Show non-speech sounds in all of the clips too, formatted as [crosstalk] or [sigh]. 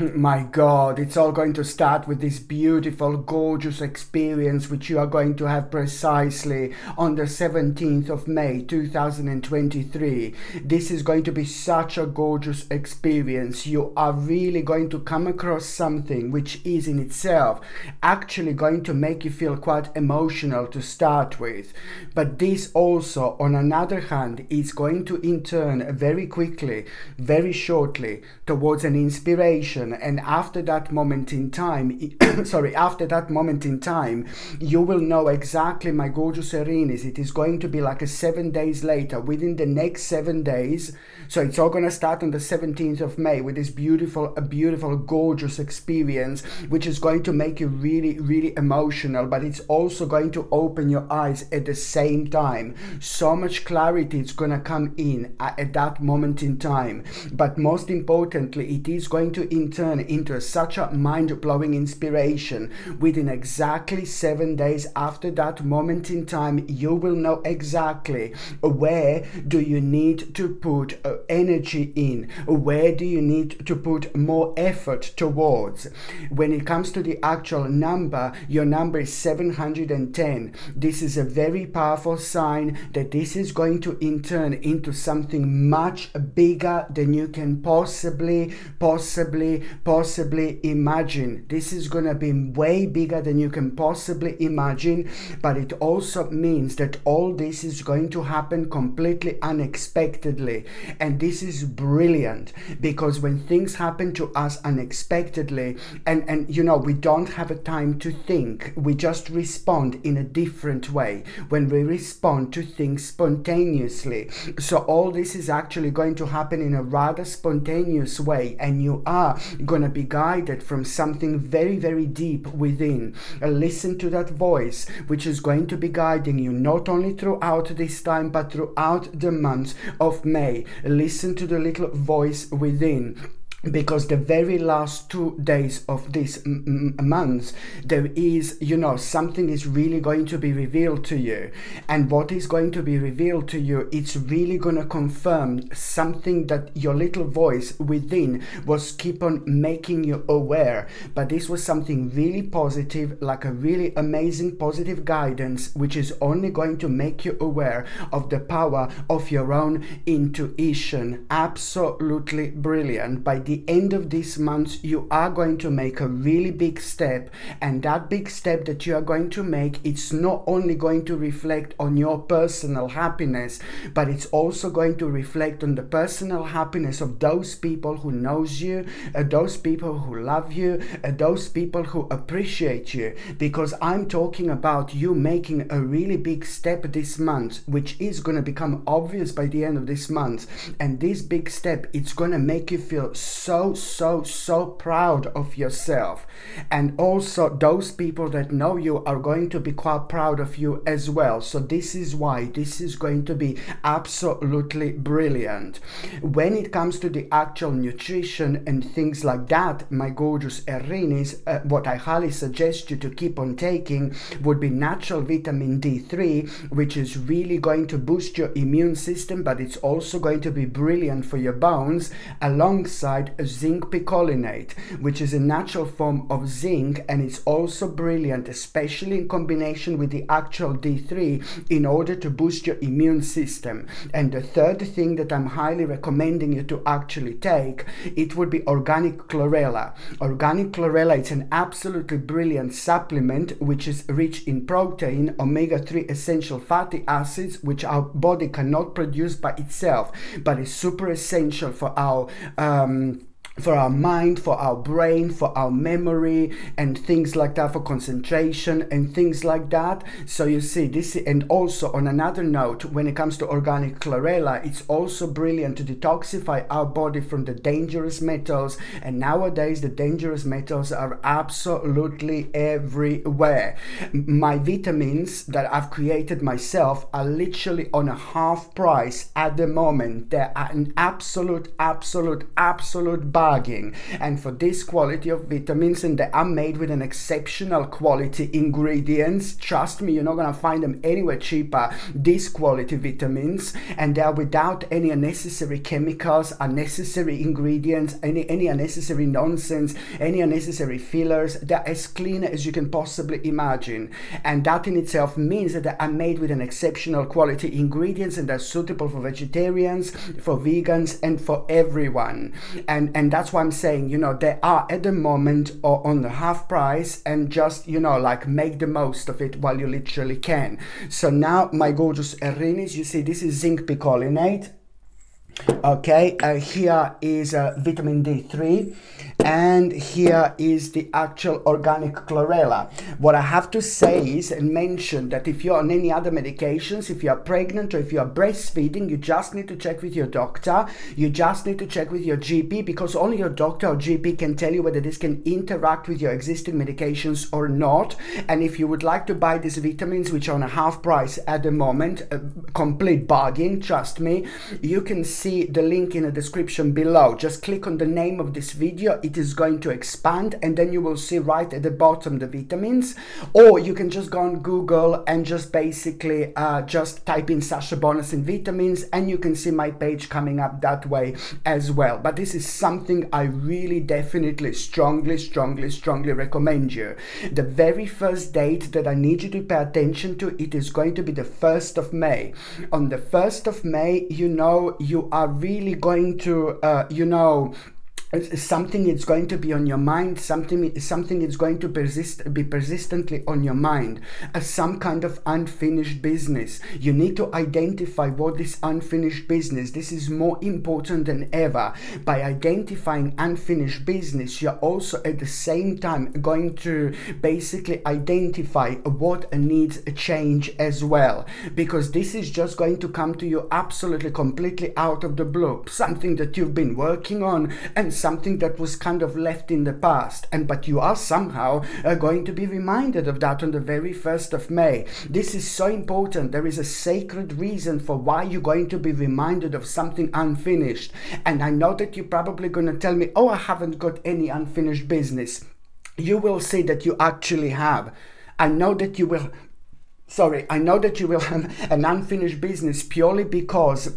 [laughs] My God, it's all going to start with this beautiful, gorgeous experience which you are going to have precisely on the 17th of May 2023. This is going to be such a gorgeous experience. You are really going to come across something which is in itself actually going to make you feel quite emotional to start with. But this also, on another hand, is going to in turn very quickly, very shortly towards an inspiration and after that moment in time [coughs] sorry after that moment in time you will know exactly my gorgeous Erinis it is going to be like a seven days later. Within the next seven days so it's all going to start on the 17th of May with this beautiful a beautiful gorgeous experience which is going to make you really really emotional but it's also going to open your eyes at the same time. So much clarity is going to come in at, at that moment in time. But most importantly it is going to turn into such a mind blowing inspiration. Within exactly seven days after that moment in time, you will know exactly where do you need to put uh, energy in, where do you need to put more effort towards. When it comes to the actual number, your number is 710. This is a very powerful sign that this is going to in turn into something much bigger than you can possibly, possibly, possibly imagine. This is going to be way bigger than you can possibly imagine, but it also means that all this is going to happen completely unexpectedly. And this is brilliant because when things happen to us unexpectedly, and, and you know, we don't have a time to think, we just respond in a different way when we respond to things spontaneously. So, all this is actually going to happen in a rather spontaneous way, and you are going to be guided from something very, very deep within. Listen to that voice, which is going to be guiding you not only throughout this time, but throughout the month of May. Listen to the little voice within because the very last two days of this m- month there is you know something is really going to be revealed to you. And what is going to be revealed to you it's really going to confirm something that your little voice within was keep on making you aware. But this was something really positive like a really amazing positive guidance which is only going to make you aware of the power of your own intuition. Absolutely brilliant. By the end of this month, you are going to make a really big step. And that big step that you are going to make, it's not only going to reflect on your personal happiness, but it's also going to reflect on the personal happiness of those people who knows you, uh, those people who love you, uh, those people who appreciate you. Because I'm talking about you making a really big step this month, which is going to become obvious by the end of this month. And this big step, it's going to make you feel so, so, so so proud of yourself. And also, those people that know you are going to be quite proud of you as well. So, this is why this is going to be absolutely brilliant. When it comes to the actual nutrition and things like that, my gorgeous Erinis, uh, what I highly suggest you to keep on taking would be natural vitamin D3, which is really going to boost your immune system, but it's also going to be brilliant for your bones alongside zinc picolinate, which is a natural form of zinc and it's also brilliant, especially in combination with the actual D3 in order to boost your immune system. And the third thing that I'm highly recommending you to actually take, it would be organic chlorella. Organic chlorella is an absolutely brilliant supplement which is rich in protein, omega-3 essential fatty acids, which our body cannot produce by itself, but is super essential for our um, for our mind, for our brain, for our memory, and things like that, for concentration and things like that. So you see this, and also on another note, when it comes to organic chlorella, it's also brilliant to detoxify our body from the dangerous metals. And nowadays, the dangerous metals are absolutely everywhere. My vitamins that I've created myself are literally on a half price at the moment. They're an absolute, absolute, absolute buy And for this quality of vitamins, and they are made with an exceptional quality ingredients, trust me, you're not gonna find them anywhere cheaper. These quality vitamins, and they are without any unnecessary chemicals, unnecessary ingredients, any any unnecessary nonsense, any unnecessary fillers. They're as clean as you can possibly imagine, and that in itself means that they are made with an exceptional quality ingredients and they're suitable for vegetarians, for vegans, and for everyone. And and that's why I'm saying, you know, they are at the moment or on the half price and just, you know, like make the most of it while you literally can. So now my gorgeous Erinis, you see this is zinc picolinate okay uh, here is uh, vitamin d3 and here is the actual organic chlorella. What i have to say is and mention that if you're on any other medications if you're pregnant or if you're breastfeeding you just need to check with your doctor. You just need to check with your gp because only your doctor or gp can tell you whether this can interact with your existing medications or not. And if you would like to buy these vitamins which are on a half price at the moment a complete bargain trust me you can see the link in the description below. Just click on the name of this video. It is going to expand and then you will see right at the bottom the vitamins. Or you can just go on Google and just basically uh, just type in Sasha Bonasin vitamins and you can see my page coming up that way as well. But this is something I really definitely strongly, strongly, strongly recommend you. The very first date that I need you to pay attention to, it is going to be the 1st of May. On the 1st of May, you know, you are really going to, uh, you know, something is going to be on your mind something something is going to persist be persistently on your mind as some kind of unfinished business. You need to identify what this unfinished business. This is more important than ever. By identifying unfinished business you're also at the same time going to basically identify what needs a change as well. Because this is just going to come to you absolutely completely out of the blue. Something that you've been working on and something that was kind of left in the past and but you are somehow uh, going to be reminded of that on the very 1st of May. This is so important. There is a sacred reason for why you're going to be reminded of something unfinished. And I know that you're probably going to tell me oh I haven't got any unfinished business. You will see that you actually have. I know that you will sorry I know that you will have an unfinished business purely because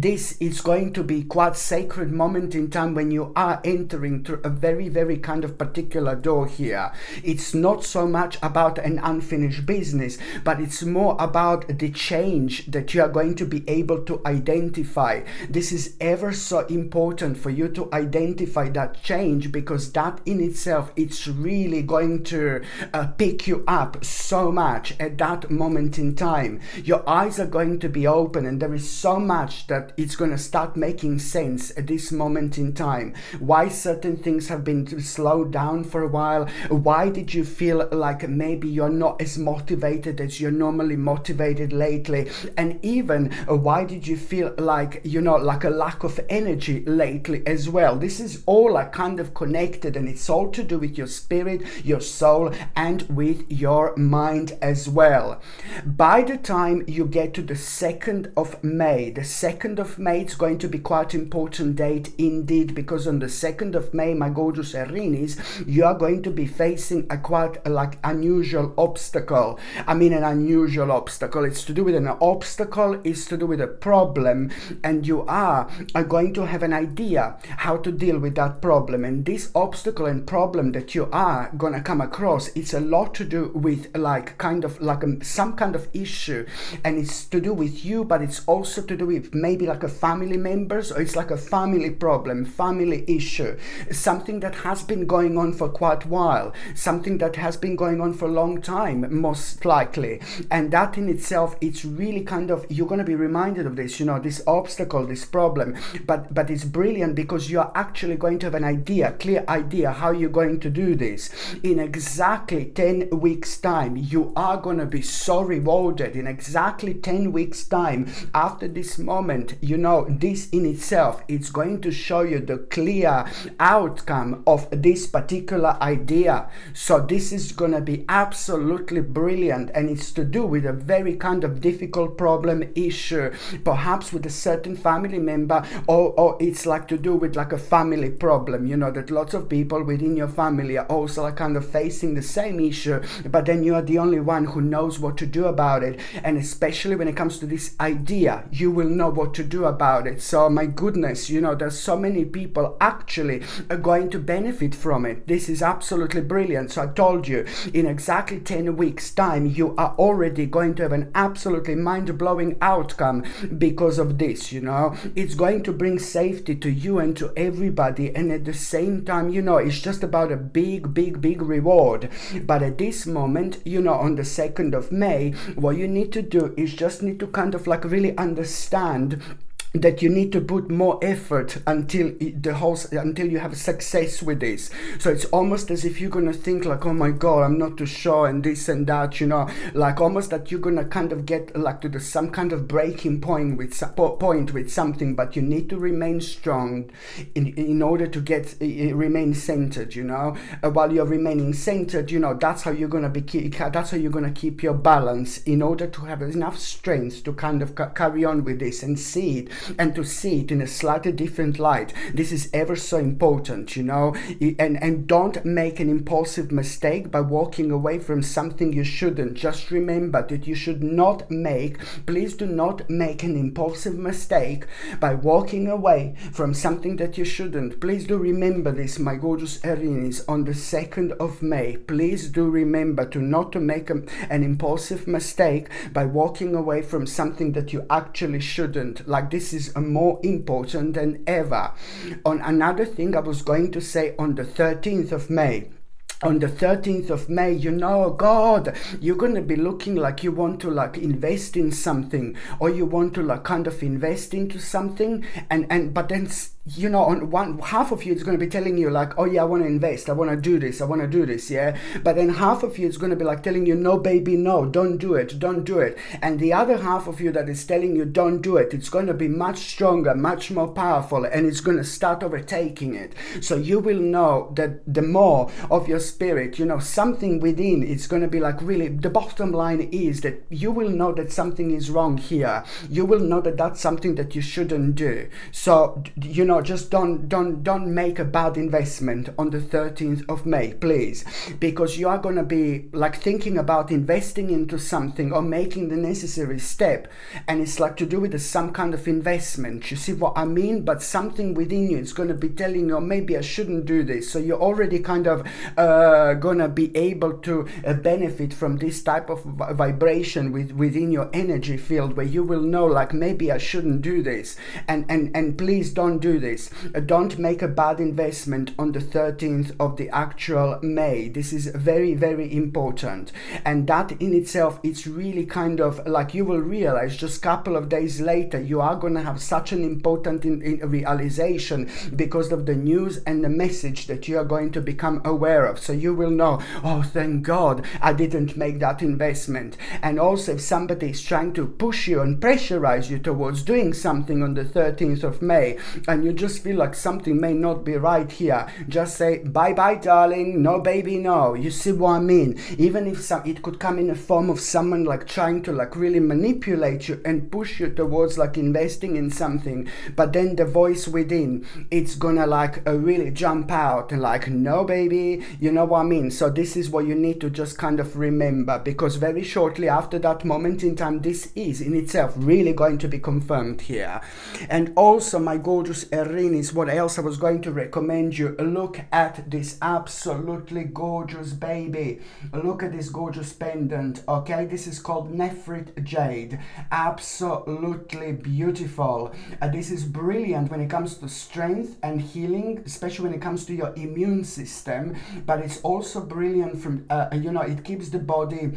this is going to be quite sacred moment in time when you are entering through a very very kind of particular door here. It's not so much about an unfinished business but it's more about the change that you are going to be able to identify. This is ever so important for you to identify that change because that in itself it's really going to uh, pick you up so much at that moment in time. Your eyes are going to be open and there is so much that it's going to start making sense at this moment in time. Why certain things have been slowed down for a while. Why did you feel like maybe you're not as motivated as you're normally motivated lately? And even uh, why did you feel like, you know, like a lack of energy lately as well? This is all like kind of connected and it's all to do with your spirit, your soul, and with your mind as well. By the time you get to the 2nd of May, the 2nd 2nd of May it's going to be quite important date indeed because on the 2nd of May my gorgeous Erinis you are going to be facing a quite like unusual obstacle. I mean an unusual obstacle. It's to do with an obstacle is to do with a problem and you are, are going to have an idea how to deal with that problem. And this obstacle and problem that you are gonna come across it's a lot to do with like kind of like a, some kind of issue. And it's to do with you but it's also to do with maybe maybe like a family members or it's like a family problem, family issue, something that has been going on for quite a while, something that has been going on for a long time, most likely. And that in itself, it's really kind of, you're going to be reminded of this, you know, this obstacle, this problem. But, but it's brilliant because you're actually going to have an idea, clear idea how you're going to do this. In exactly 10 weeks' time, you are going to be so rewarded. In exactly 10 weeks' time, after this moment, You know, this in itself, it's going to show you the clear outcome of this particular idea. So this is going to be absolutely brilliant and it's to do with a very kind of difficult problem issue, perhaps with a certain family member or, or it's like to do with like a family problem, you know, that lots of people within your family are also like kind of facing the same issue, but then you are the only one who knows what to do about it. And especially when it comes to this idea, you will know what to do about it. So my goodness, you know, there's so many people actually are going to benefit from it. This is absolutely brilliant. So I told you, in exactly 10 weeks time, you are already going to have an absolutely mind-blowing outcome because of this, you know. It's going to bring safety to you and to everybody. And at the same time, you know, it's just about a big, big, big reward. But at this moment, you know, on the 2nd of May, what you need to do is just need to kind of like really understand that you need to put more effort until the whole until you have success with this. So it's almost as if you're gonna think like oh my god i'm not too sure and this and that you know? Like almost that you're gonna kind of get like to the some kind of breaking point with point with something but you need to remain strong in, in order to get remain centered you know? Uh, while you're remaining centered you know that's how you're gonna be that's how you're gonna keep your balance in order to have enough strength to kind of carry on with this and see it and to see it in a slightly different light. This is ever so important, you know, and, and don't make an impulsive mistake by walking away from something you shouldn't. Just remember that you should not make, please do not make an impulsive mistake by walking away from something that you shouldn't. Please do remember this, my gorgeous Erinis, on the 2nd of May. Please do remember to not to make a, an impulsive mistake by walking away from something that you actually shouldn't. Like this is more important than ever. On another thing I was going to say on the 13th of May, on the 13th of May, you know, God, you're going to be looking like you want to like invest in something or you want to like kind of invest into something and, and, but then you know, on one half of you is going to be telling you like, oh yeah, I want to invest, I want to do this, I want to do this, yeah. But then half of you is going to be like telling you, no, baby, no, don't do it, don't do it. And the other half of you that is telling you, don't do it, it's going to be much stronger, much more powerful, and it's going to start overtaking it. So you will know that the more of your spirit, you know, something within, it's going to be like really. The bottom line is that you will know that something is wrong here. You will know that that's something that you shouldn't do. So you know just don't don't don't make a bad investment on the 13th of May, please, because you are going to be like thinking about investing into something or making the necessary step, and it's like to do with some kind of investment. You see what I mean? But something within you is going to be telling you, maybe I shouldn't do this. So you're already kind of uh, going to be able to uh, benefit from this type of vibration with, within your energy field, where you will know, like maybe I shouldn't do this, and and and please don't do this. Uh, don't make a bad investment on the 13th of the actual May. This is very, very important. And that in itself, it's really kind of like you will realize just a couple of days later, you are going to have such an important in, in realization because of the news and the message that you are going to become aware of. So you will know, oh, thank God I didn't make that investment. And also, if somebody is trying to push you and pressurize you towards doing something on the 13th of May, and you just feel like something may not be right here, just say, bye bye, darling, no, baby, no. You see what I mean? Even if some, it could come in a form of someone like trying to like really manipulate you and push you towards like investing in something, but then the voice within, it's gonna like uh, really jump out and like, no, baby, you know what I mean? So this is what you need to just kind of remember because very shortly after that moment in time, this is in itself really going to be confirmed here. And also, my gorgeous Erinis, what else I was going to recommend you? Look at this absolutely gorgeous baby. Look at this gorgeous pendant, okay? This is called Nephrite Jade. Absolutely beautiful. Uh, this is brilliant when it comes to strength and healing, especially when it comes to your immune system. But it's also brilliant from, uh, you know, it keeps the body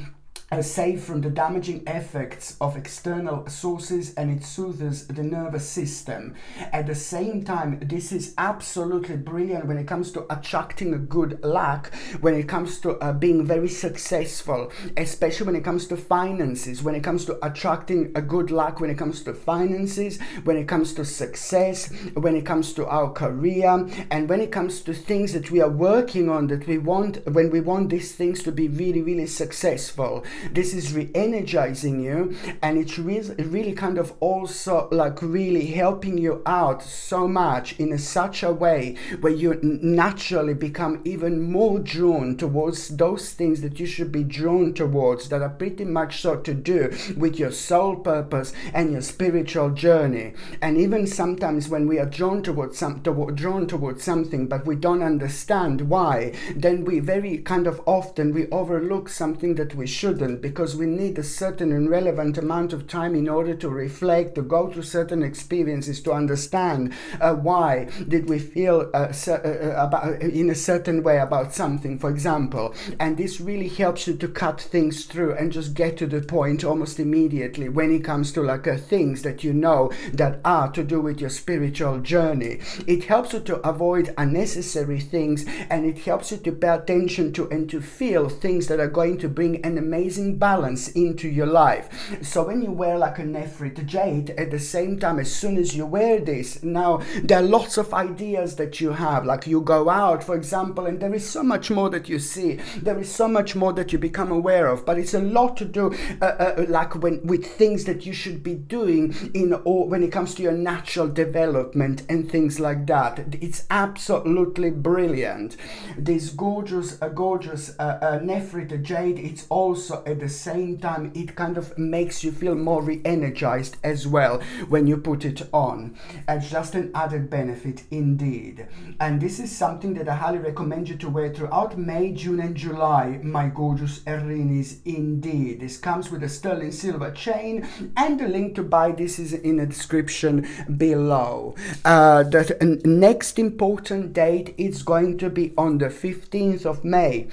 uh, safe from the damaging effects of external sources and it soothes the nervous system. At the same time, this is absolutely brilliant when it comes to attracting a good luck, when it comes to uh, being very successful, especially when it comes to finances, when it comes to attracting a good luck, when it comes to finances, when it comes to success, when it comes to our career, and when it comes to things that we are working on that we want, when we want these things to be really, really successful this is re-energizing you and it's really, really kind of also like really helping you out so much in a, such a way where you naturally become even more drawn towards those things that you should be drawn towards that are pretty much so to do with your soul purpose and your spiritual journey. And even sometimes when we are drawn towards some to, drawn towards something but we don't understand why then we very kind of often we overlook something that we shouldn't because we need a certain and relevant amount of time in order to reflect, to go through certain experiences, to understand uh, why did we feel uh, uh, uh, about in a certain way about something, for example. And this really helps you to cut things through and just get to the point almost immediately when it comes to like uh, things that you know that are to do with your spiritual journey. It helps you to avoid unnecessary things and it helps you to pay attention to and to feel things that are going to bring an amazing amazing balance into your life. So when you wear like a Nephrite jade, at the same time, as soon as you wear this, now there are lots of ideas that you have. Like you go out, for example, and there is so much more that you see. There is so much more that you become aware of. But it's a lot to do, uh, uh, like when with things that you should be doing in or when it comes to your natural development and things like that. It's absolutely brilliant. This gorgeous, uh, gorgeous uh, uh, Nephrite jade. It's also at the same time it kind of makes you feel more re-energized as well when you put it on as just an added benefit indeed. And this is something that I highly recommend you to wear throughout May June and July my gorgeous Erinis indeed. This comes with a sterling silver chain and the link to buy this is in the description below. Uh, the next important date is going to be on the 15th of May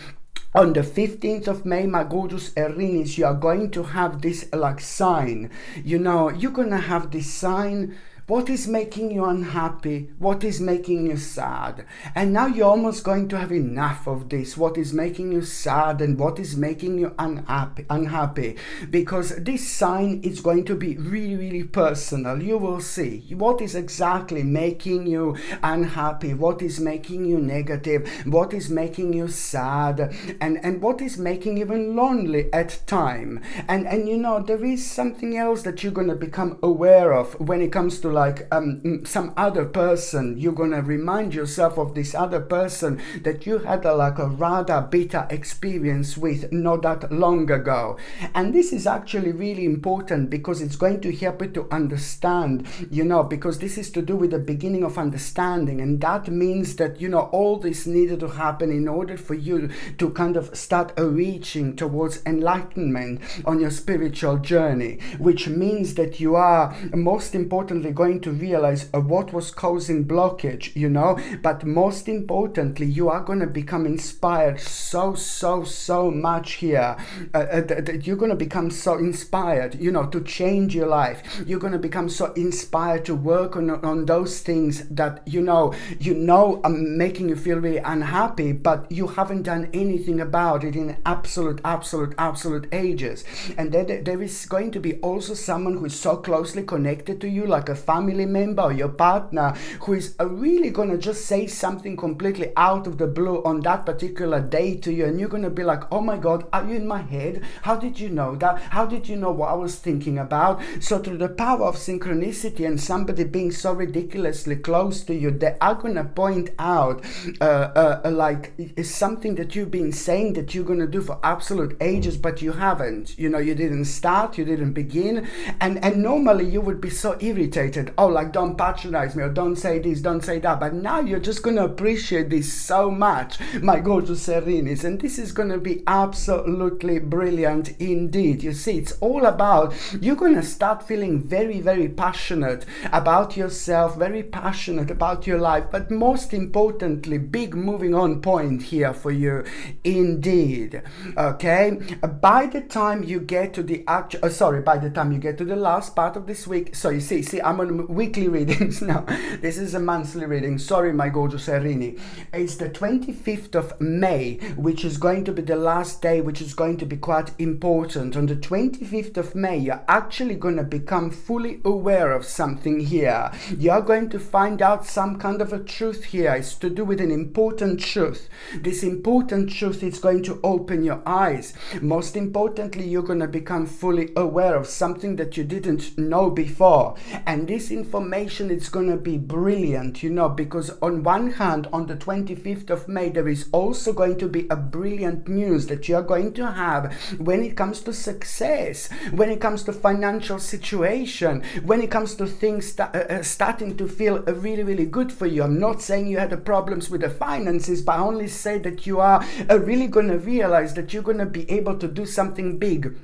on the 15th of May, gorgeous Erinis, you are going to have this like sign. You know, you're gonna have this sign what is making you unhappy? What is making you sad? And now you're almost going to have enough of this. What is making you sad and what is making you unhappy? Unhappy, because this sign is going to be really, really personal. You will see what is exactly making you unhappy, what is making you negative, what is making you sad, and and what is making you even lonely at time. And and you know there is something else that you're gonna become aware of when it comes to like um, some other person, you're gonna remind yourself of this other person that you had a, like a rather bitter experience with not that long ago. And this is actually really important because it's going to help you to understand, you know, because this is to do with the beginning of understanding. And that means that, you know, all this needed to happen in order for you to kind of start reaching towards enlightenment on your spiritual journey, which means that you are most importantly going going to realize uh, what was causing blockage, you know. But most importantly, you are going to become inspired so, so, so much here. Uh, uh, that you're going to become so inspired, you know, to change your life. You're going to become so inspired to work on, on those things that, you know, you know, are making you feel really unhappy, but you haven't done anything about it in absolute, absolute, absolute ages. And then there is going to be also someone who is so closely connected to you, like a family member or your partner who is really going to just say something completely out of the blue on that particular day to you and you're going to be like oh my god are you in my head? How did you know that? How did you know what i was thinking about? So through the power of synchronicity and somebody being so ridiculously close to you they are going to point out uh, uh, uh like something that you've been saying that you're going to do for absolute ages but you haven't. You know you didn't start you didn't begin and and normally you would be so irritated said, oh, like, don't patronize me or don't say this, don't say that. But now you're just going to appreciate this so much, my gorgeous Serinis. And this is going to be absolutely brilliant indeed. You see, it's all about, you're going to start feeling very, very passionate about yourself, very passionate about your life. But most importantly, big moving on point here for you indeed. Okay. By the time you get to the actual, uh, sorry, by the time you get to the last part of this week, so you see, see, I'm on weekly readings [laughs] now. This is a monthly reading. Sorry, my gorgeous Erini. It's the 25th of May, which is going to be the last day, which is going to be quite important. On the 25th of May, you're actually going to become fully aware of something here. You're going to find out some kind of a truth here. It's to do with an important truth. This important truth is going to open your eyes. Most importantly, you're going to become fully aware of something that you didn't know before. And this information is going to be brilliant, you know, because on one hand, on the 25th of May, there is also going to be a brilliant news that you're going to have when it comes to success, when it comes to financial situation, when it comes to things uh, uh, starting to feel uh, really, really good for you. I'm not saying you had problems with the finances, but I only say that you are uh, really going to realize that you're going to be able to do something big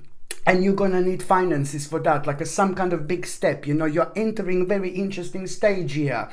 and you're gonna need finances for that like a, some kind of big step you know you're entering very interesting stage here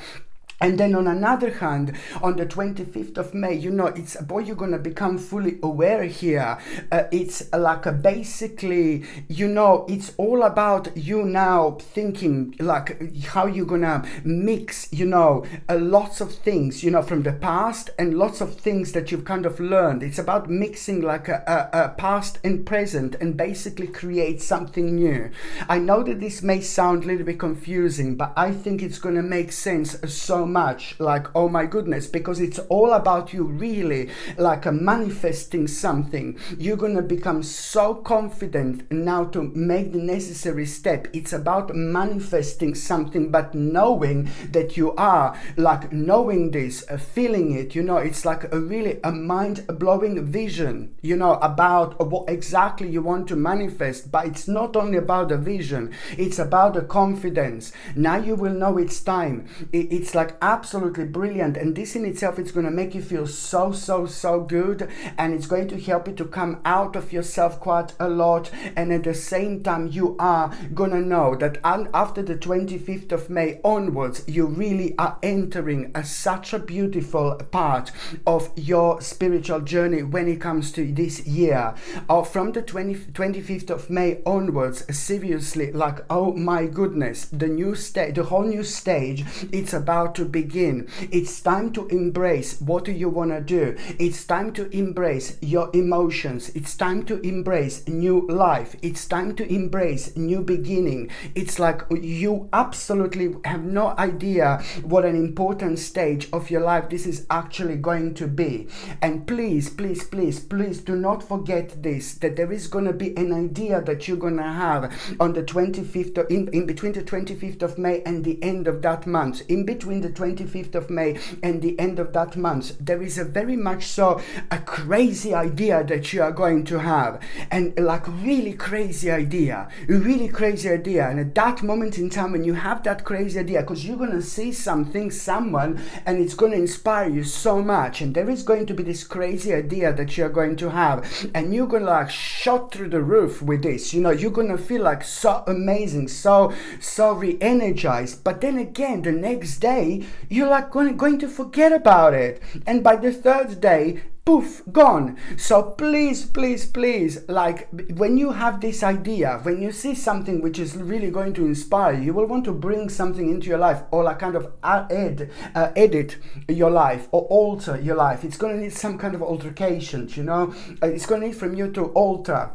and then on another hand, on the 25th of May, you know, it's a boy, you're gonna become fully aware here. Uh, it's like a basically, you know, it's all about you now thinking like how you're gonna mix, you know, uh, lots of things, you know, from the past and lots of things that you've kind of learned. It's about mixing like a, a, a past and present and basically create something new. I know that this may sound a little bit confusing, but I think it's gonna make sense so much like oh my goodness because it's all about you really like uh, manifesting something. You're gonna become so confident now to make the necessary step. It's about manifesting something but knowing that you are like knowing this uh, feeling it you know it's like a really a mind-blowing vision you know about what exactly you want to manifest. But it's not only about the vision it's about the confidence. Now you will know it's time. It's like absolutely brilliant and this in itself is going to make you feel so so so good and it's going to help you to come out of yourself quite a lot and at the same time you are going to know that after the 25th of May onwards you really are entering a, such a beautiful part of your spiritual journey when it comes to this year. Or from the 20, 25th of May onwards seriously like oh my goodness the new stage the whole new stage it's about to begin. It's time to embrace what do you want to do. It's time to embrace your emotions. It's time to embrace new life. It's time to embrace new beginning. It's like you absolutely have no idea what an important stage of your life this is actually going to be. And please, please, please, please do not forget this that there is going to be an idea that you're going to have on the 25th, in, in between the 25th of May and the end of that month. In between the 25th of May and the end of that month, there is a very much so a crazy idea that you are going to have. And like really crazy idea, a really crazy idea. And at that moment in time when you have that crazy idea, because you're to see something, someone, and it's to inspire you so much. And there is going to be this crazy idea that you're going to have. And you're to like shot through the roof with this. You know, you're to feel like so amazing, so, so re-energized. But then again, the next day, you're like going, going to forget about it. And by the third day, poof, gone. So please, please, please, like when you have this idea, when you see something which is really going to inspire you, you will want to bring something into your life or like kind of add, uh, edit your life or alter your life. It's going to need some kind of altercations, you know. Uh, it's going to need from you to alter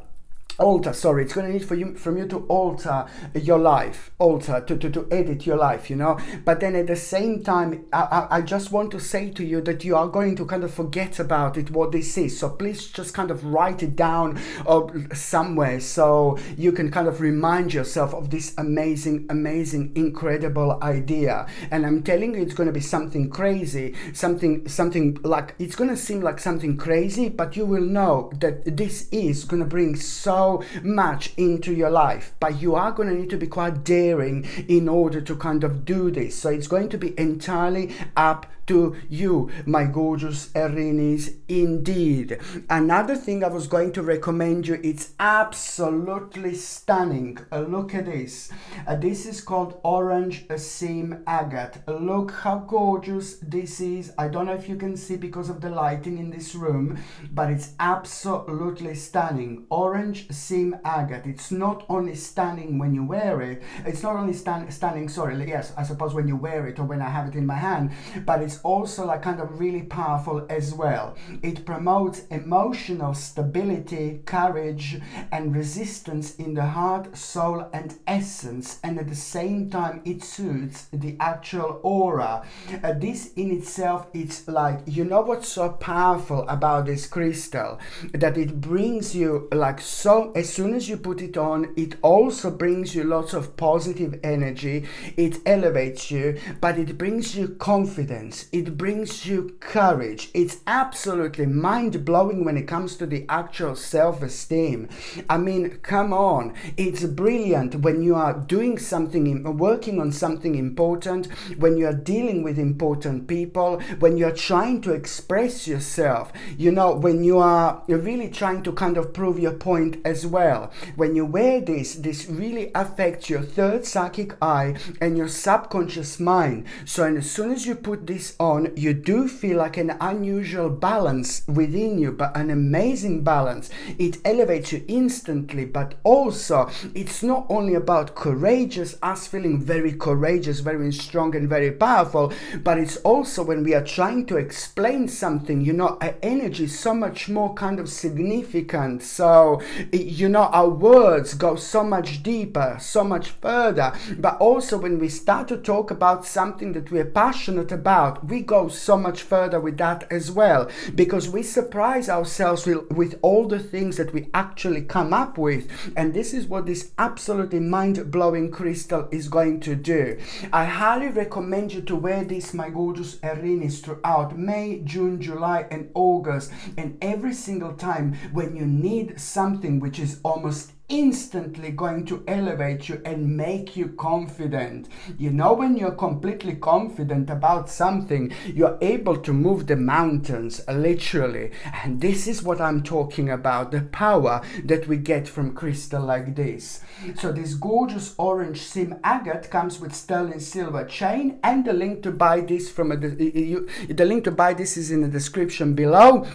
alter sorry it's going to need for you from you to alter your life alter to, to, to edit your life you know? But then at the same time I, I, I just want to say to you that you are going to kind of forget about it what this is. So please just kind of write it down or somewhere so you can kind of remind yourself of this amazing amazing incredible idea. And i'm telling you it's going to be something crazy something something like it's going to seem like something crazy but you will know that this is going to bring so much into your life, but you are going to need to be quite daring in order to kind of do this. So it's going to be entirely up to you, my gorgeous Erinis, indeed. Another thing I was going to recommend you, it's absolutely stunning. Uh, look at this. Uh, this is called Orange Seam Agate. look how gorgeous this is. I don't know if you can see because of the lighting in this room, but it's absolutely stunning. Orange Seam Agate. It's not only stunning when you wear it, it's not only stunning, sorry, yes, I suppose when you wear it or when I have it in my hand, but it's also like kind of really powerful as well. It promotes emotional stability, courage, and resistance in the heart, soul, and essence, and at the same time, it suits the actual aura. Uh, this in itself, it's like you know what's so powerful about this crystal that it brings you like so as soon as you put it on, it also brings you lots of positive energy, it elevates you, but it brings you confidence it brings you courage. It's absolutely mind blowing when it comes to the actual self esteem. I mean, come on, it's brilliant when you are doing something, working on something important, when you are dealing with important people, when you are trying to express yourself, you know, when you are really trying to kind of prove your point as well. When you wear this, this really affects your third psychic eye and your subconscious mind. So, and as soon as you put this on, you do feel like an unusual balance within you, but an amazing balance. It elevates you instantly, but also it's not only about courageous, us feeling very courageous, very strong, and very powerful, but it's also when we are trying to explain something, you know, our energy is so much more kind of significant. So, you know, our words go so much deeper, so much further. But also when we start to talk about something that we're passionate about, we go so much further with that as well because we surprise ourselves with, with all the things that we actually come up with. And this is what this absolutely mind blowing crystal is going to do. I highly recommend you to wear this, my gorgeous Erinis, throughout May, June, July, and August. And every single time when you need something which is almost instantly going to elevate you and make you confident. You know, when you're completely confident about something, you're able to move the mountains, literally. And this is what I'm talking about the power that we get from crystal like this. So, this gorgeous orange seam agate comes with sterling silver chain, and the link to buy this from a, the link to buy this is in the description below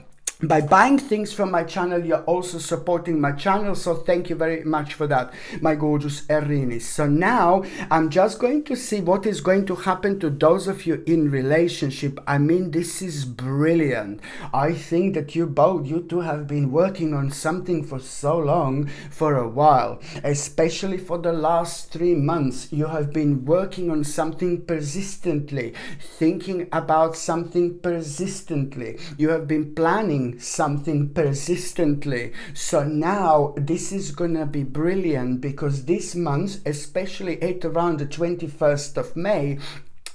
by buying things from my channel you're also supporting my channel so thank you very much for that my gorgeous Erinis so now I'm just going to see what is going to happen to those of you in relationship. I mean this is brilliant. I think that you both you two have been working on something for so long for a while especially for the last three months. You have been working on something persistently thinking about something persistently. You have been planning something persistently. So now this is gonna be brilliant because this month, especially at around the 21st of May,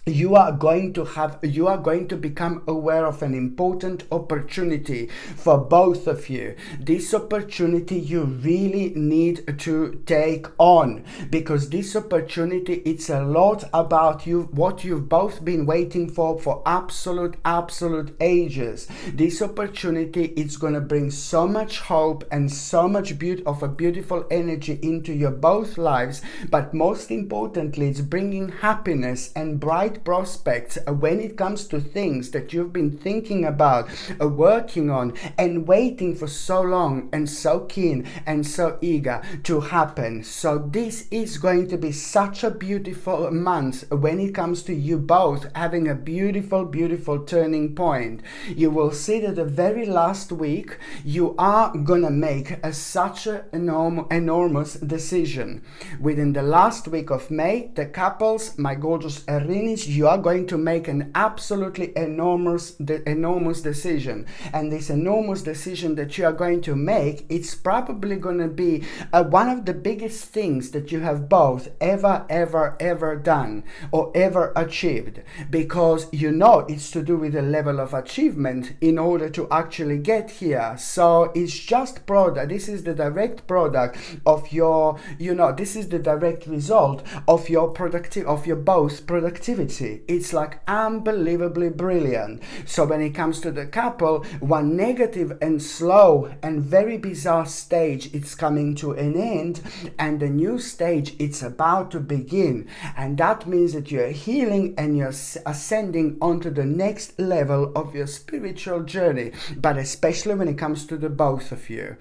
you are going to have you are going to become aware of an important opportunity for both of you. This opportunity you really need to take on because this opportunity it's a lot about you what you've both been waiting for for absolute absolute ages. This opportunity it's going to bring so much hope and so much beauty of a beautiful energy into your both lives but most importantly it's bringing happiness and bright bright prospects uh, when it comes to things that you've been thinking about, uh, working on, and waiting for so long and so keen and so eager to happen. So, this is going to be such a beautiful month when it comes to you both having a beautiful, beautiful turning point. You will see that the very last week you are gonna make a, such an enorm- enormous decision. Within the last week of May, the couples, my gorgeous Erinis, means you are going to make an absolutely enormous, the enormous decision. And this enormous decision that you are going to make, it's probably going to be uh, one of the biggest things that you have both ever, ever, ever done or ever achieved because you know it's to do with the level of achievement in order to actually get here. So it's just product. This is the direct product of your, you know, this is the direct result of your productive of your both productivity. It's like unbelievably brilliant. So when it comes to the couple, one negative and slow and very bizarre stage it's coming to an end and the new stage it's about to begin. And that means that you're healing and you're ascending onto the next level of your spiritual journey but especially when it comes to the both of you.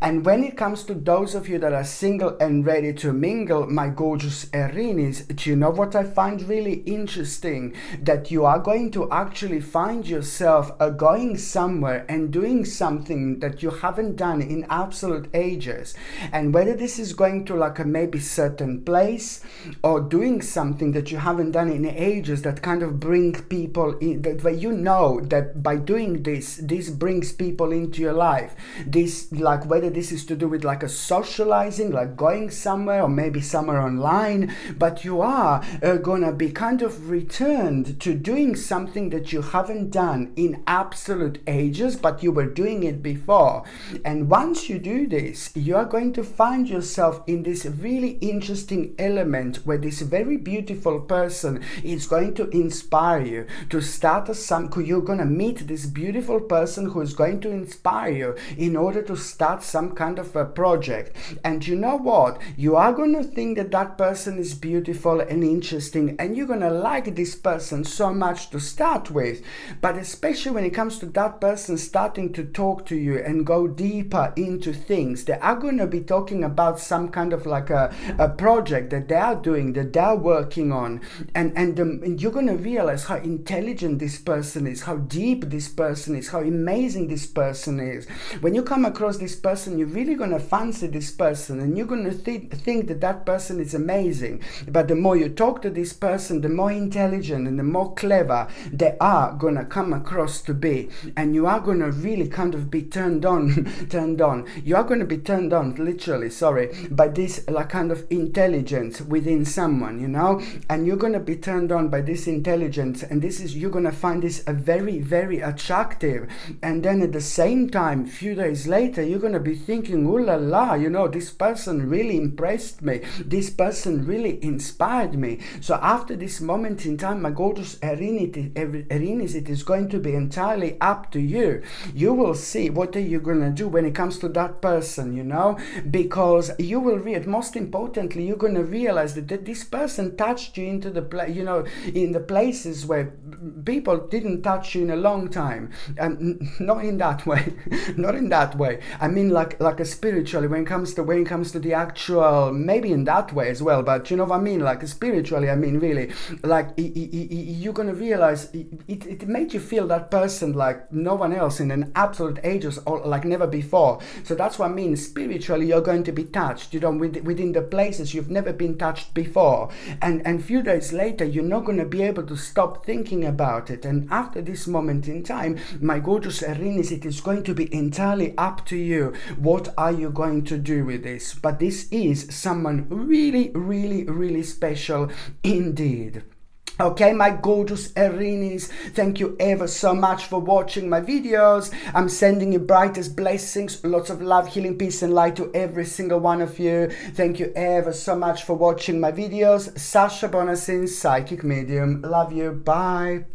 And when it comes to those of you that are single and ready to mingle my gorgeous Erinis do you know what I find really interesting that you are going to actually find yourself uh, going somewhere and doing something that you haven't done in absolute ages. And whether this is going to like a maybe certain place or doing something that you haven't done in ages that kind of bring people in that way you know that by doing this this brings people into your life. This like whether this is to do with like a socializing like going somewhere or maybe somewhere online but you are uh, gonna be kind of returned to doing something that you haven't done in absolute ages but you were doing it before. And once you do this you are going to find yourself in this really interesting element where this very beautiful person is going to inspire you to start some you're going to meet this beautiful person who is going to inspire you in order to start some kind of a project. And you know what? You are going to think that that person is beautiful and interesting and you're going to like this person so much to start with but especially when it comes to that person starting to talk to you and go deeper into things they are going to be talking about some kind of like a, a project that they are doing that they're working on. And and, um, and you're going to realize how intelligent this person is how deep this person is how amazing this person is. When you come across this person you're really going to fancy this person and you're going to th- think that that person is amazing. But the more you talk to this person the more intelligent and the more clever they are going to come across to be. And you are going to really kind of be turned on [laughs] turned on. You are going to be turned on literally sorry by this uh, like kind of intelligence within someone you know? And you're going to be turned on by this intelligence and this is you're going to find this a very very attractive. And then at the same time few days later you're going to be thinking ooh la la you know this person really impressed me. This person really inspired me. So after this moment in time my gorgeous Arians it is going to be entirely up to you. You will see what are you going to do when it comes to that person you know? Because you will read most importantly you're going to realize that, that this person touched you into the place you know in the places where people didn't touch you in a long time. Um, and not in that [laughs] way not in that way. I mean like like a spiritually when it comes to when it comes to the actual maybe in that way as well but you know what i mean? Like spiritually i mean really like you're going to realize it, it made you feel that person like no one else in an absolute ages or like never before. So that's what i mean. Spiritually you're going to be touched you know within the places you've never been touched before. And and few days later you're not going to be able to stop thinking about it. And after this moment in time my gorgeous Arians it is going to be entirely up to you. What are you going to do with this? But this is someone really really really special indeed Okay, my gorgeous Arians, thank you ever so much for watching my videos. I'm sending you brightest blessings, lots of love, healing, peace, and light to every single one of you. Thank you ever so much for watching my videos. Sasha Bonasin, Psychic Medium. Love you. Bye.